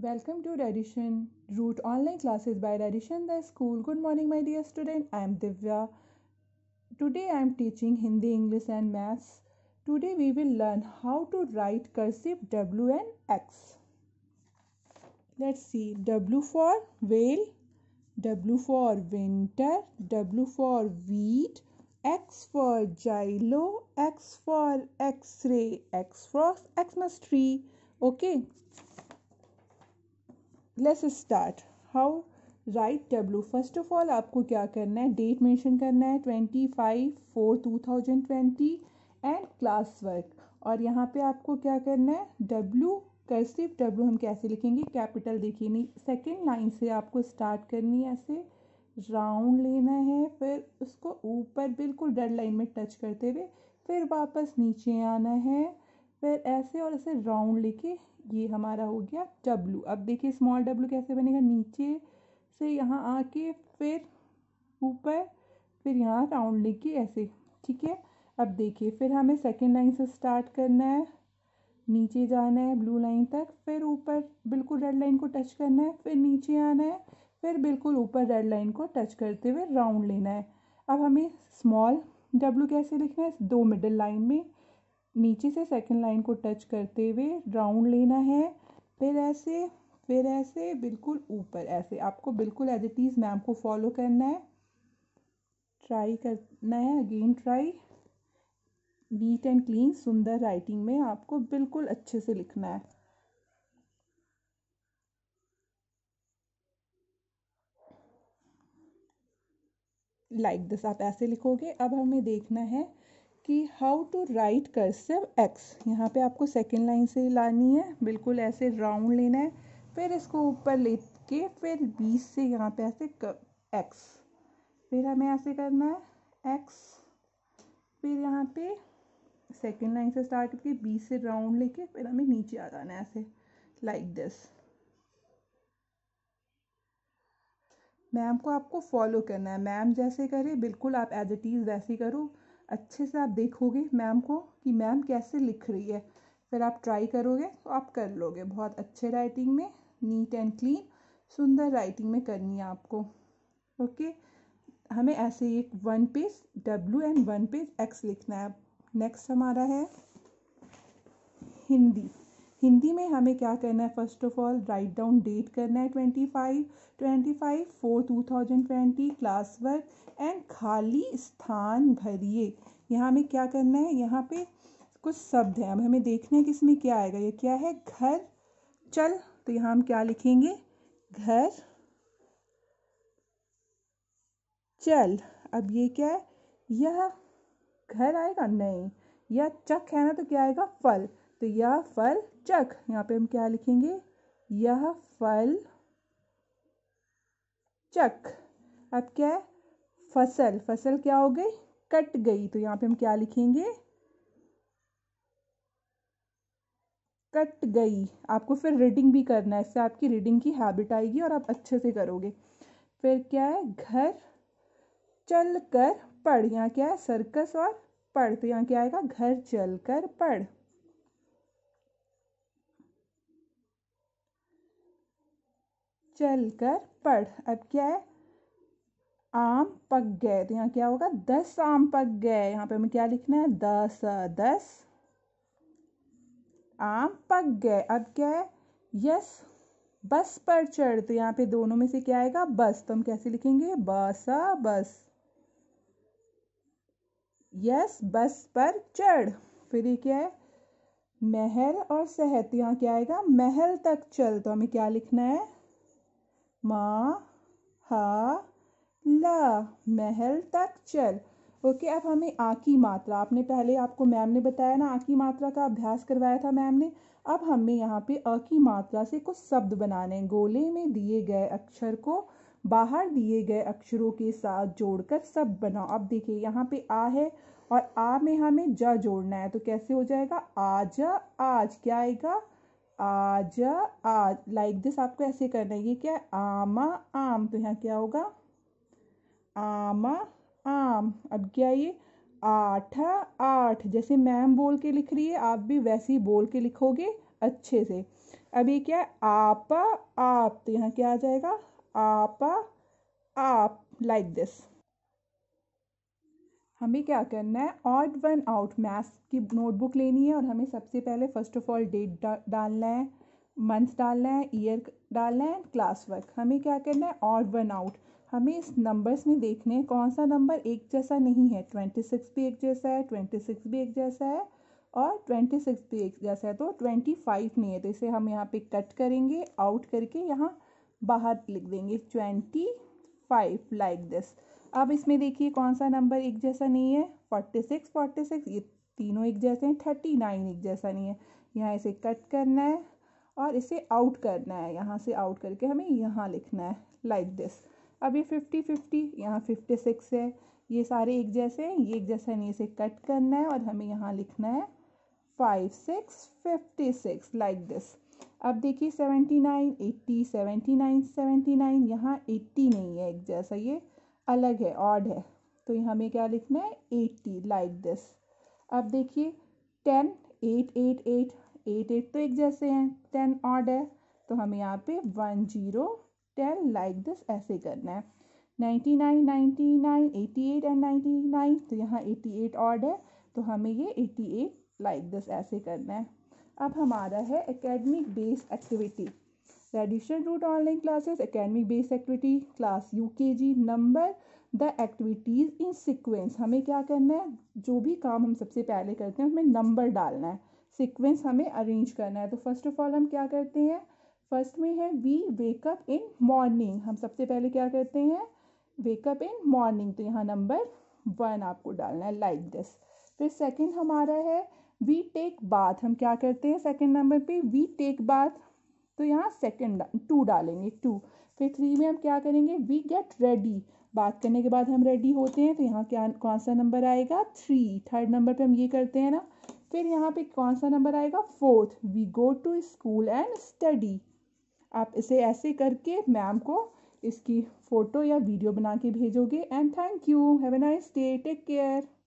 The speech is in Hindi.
Welcome to Radition Root Online Classes by Radition the School. Good morning, my dear student. I am Divya. Today I am teaching Hindi, English, and Maths. Today we will learn how to write cursive W and X. Let's see W for whale, W for winter, W for wheat, X for Gilo, X for X-ray, X for Xmas tree. Okay let's start how write W first of all आपको क्या करना है? डेट मेंशन करना है twenty five four two thousand twenty and class work और यहाँ पे आपको क्या करना है? डब्लू कर्सिव डब्लू हम कैसे लिखेंगे? कैपिटल देखिए, नहीं सेकेंड लाइन से आपको स्टार्ट करनी है ऐसे. राउंड लेना है, फिर उसको ऊपर बिल्कुल डेड लाइन में टच करते हुए, फिर वापस नीचे आना है. फिर ऐसे और ऐसे राउंड लेके ये हमारा हो गया डब्लू अब देखिए स्मॉल डब्लू कैसे बनेगा? नीचे से यहाँ आके फिर ऊपर, फिर यहाँ राउंड लेके ऐसे, ठीक है? अब देखिए, फिर हमें सेकेंड लाइन से स्टार्ट करना है। नीचे जाना है ब्लू लाइन तक, फिर ऊपर बिल्कुल रेड लाइन को टच करना है, फिर नीचे आना है, फिर बिल्कुल ऊपर रेड लाइन को टच करते हुए राउंड लेना है। अब हमें स्मॉल डब्लू कैसे लिखना है? दो मिडल लाइन में नीचे से सेकंड लाइन को टच करते हुए राउंड लेना है। फिर ऐसे फिर ऐसे, बिल्कुल ऊपर ऐसे। आपको बिल्कुल एज इट इज़ मैम को फॉलो करना है। ट्राई करना है again try neat and clean सुंदर राइटिंग में आपको बिल्कुल अच्छे से लिखना है। लाइक like दिस आप ऐसे लिखोगे। अब हमें देखना है कि how to write cursive X यहाँ पे आपको सेकेंड लाइन से लानी है। बिल्कुल ऐसे राउंड लेना है। फिर इसको ऊपर ले के फिर बीस से यहाँ पे ऐसे एक्स फिर हमें ऐसे करना है। एक्स फिर यहाँ पे सेकेंड लाइन से स्टार्ट करके बीस से राउंड लेके फिर हमें नीचे आ जाना है ऐसे लाइक दिस मैम को आपको फॉलो करना है। मैम जैसे करे, बिल्कुल आप एज इट इज़ वैसे करो। अच्छे से आप देखोगे मैम को कि मैम कैसे लिख रही है। फिर आप ट्राई करोगे तो आप कर लोगे। बहुत अच्छे राइटिंग में नीट एंड क्लीन सुंदर राइटिंग में करनी है आपको। ओके हमें ऐसे एक one page W and one page X लिखना है। नेक्स्ट हमारा है हिंदी। हिंदी में हमें क्या करना है? First of all write down date करना है twenty five twenty five four two thousand twenty class work and खाली स्थान भरिए। यहाँ हमें क्या करना है? यहाँ पे कुछ शब्द हैं। अब हमें देखना है कि इसमें क्या आएगा। ये क्या है? घर, चल। तो यहाँ हम क्या लिखेंगे? घर, चल। अब ये क्या है? यह घर आएगा? नहीं। यह चक है ना? तो क्या आएगा? फल। तो यह फल चक। यहाँ पे हम क्या लिखेंगे? यह फल चक। अब क्या है? फ़सल। फ़सल क्या हो गई? कट गई। तो यहाँ पे हम क्या लिखेंगे? कट गई। आपको फिर रीडिंग भी करना है। इससे आपकी रीडिंग की हैबिट आएगी और आप अच्छे से करोगे। फिर क्या है? घर चल कर पढ़। यहाँ क्या है? सर्कस और पढ़। तो यहाँ क्या आएगा? घर चल कर पढ़। चल कर पढ़। अब क्या है? आम पक गए। तो यहाँ क्या होगा? दस आम पक गए। यहाँ पे हमें क्या लिखना है? दस दस आम पक गए। अब क्या है? यस, बस पर चढ़। तो यहाँ पे दोनों में से क्या आएगा? बस। तो हम कैसे लिखेंगे? बस बस। यस, बस पर चढ़। फिर ये क्या है? महल और सेहत यहाँ क्या आएगा? महल तक चल। तो हमें क्या लिखना है? मा, हा, ला, महल तक चल। ओके, अब हमें आ की मात्रा। आपने पहले आपको मैम ने बताया ना, आ की मात्रा का अभ्यास करवाया था मैम ने। अब हमें यहाँ पे अ की मात्रा से कुछ शब्द बनाने हैं। गोले में दिए गए अक्षर को बाहर दिए गए अक्षरों के साथ जोड़कर शब्द बनाओ। अब देखिए, यहाँ पे आ है और आ में हमें ज जोड़ना है तो कैसे हो जाएगा? आज आज। क्या आएगा? आज आज लाइक दिस आपको ऐसे करना है ये क्या? आमा, आम। तो यहाँ क्या होगा? आमा, आम। अब क्या ये? आठ आठ। जैसे मैम बोल के लिख रही है, आप भी वैसे ही बोल के लिखोगे अच्छे से। अब ये क्या? है आपा, आप। तो यहाँ क्या आ जाएगा? आपा, आप लाइक दिस हमें क्या करना है? ऑड वन आउट मैथ्स की नोटबुक लेनी है और हमें सबसे पहले फ़र्स्ट ऑफ़ ऑल डेट डालना है मंथ डालना है ईयर डालना है क्लास वर्क हमें क्या करना है? ऑड वन आउट हमें इस नंबर्स में देखने हैं, कौन सा नंबर एक जैसा नहीं है? ट्वेंटी सिक्स भी एक जैसा है ट्वेंटी सिक्स भी एक जैसा है और ट्वेंटी सिक्स भी एक जैसा है तो ट्वेंटी फाइव नहीं है तो इसे हम यहाँ पे कट करेंगे आउट करके यहाँ बाहर लिख देंगे ट्वेंटी फाइव लाइक दिस अब इसमें देखिए कौन सा नंबर एक जैसा नहीं है? फोर्टी सिक्स फोर्टी सिक्स ये तीनों एक जैसे हैं थर्टी नाइन एक जैसा नहीं है। यहाँ इसे कट करना है और इसे आउट करना है। यहाँ से आउट करके हमें यहाँ लिखना है लाइक like दिस अब ये फिफ्टी फिफ्टी यहाँ फिफ्टी सिक्स है। ये सारे एक जैसे हैं, ये एक जैसा नहीं इसे कट करना है और हमें यहाँ लिखना है five six fifty six like this अब देखिए seventy nine eighty seventy nine seventy nine यहाँ एट्टी नहीं है एक जैसा। ये अलग है ऑड है। तो हमें क्या लिखना है? एट्टी लाइक दिस अब देखिए ten eight eight eight eight eight तो एक जैसे हैं। टेन ऑड है तो हमें यहाँ पे one zero ten like this ऐसे करना है। Ninety nine ninety nine eighty eight and ninety nine तो यहाँ एटी एट ऑड है तो हमें ये एटी एट लाइक दिस ऐसे करना है। अब हमारा है academic based activity addition root online classes academic base activity class UKG number the activities in sequence हमें क्या करना है? जो भी काम हम सबसे पहले करते हैं, उसमें नंबर डालना है। सीक्वेंस हमें अरेंज करना है। तो फ़र्स्ट ऑफ़ ऑल हम क्या करते हैं? फ़र्स्ट में है वी वेकअप इन मॉर्निंग हम सबसे पहले क्या करते हैं? वेकअप इन मॉर्निंग तो यहाँ नंबर वन आपको डालना है लाइक like दिस फिर सेकेंड हमारा है वी टेक बाथ हम क्या करते हैं? सेकेंड नंबर पे वी टेक बाथ तो यहाँ सेकेंड टू डालेंगे टू फिर थ्री में हम क्या करेंगे? वी गेट रेडी बात करने के बाद हम रेडी होते हैं तो यहाँ क्या, कौन सा नंबर आएगा? थ्री थर्ड नंबर पे हम ये करते हैं ना. फिर यहाँ पे कौन सा नंबर आएगा? Fourth we go to school and study आप इसे ऐसे करके मैम को इसकी फ़ोटो या वीडियो बना के भेजोगे. And thank you have a nice day take care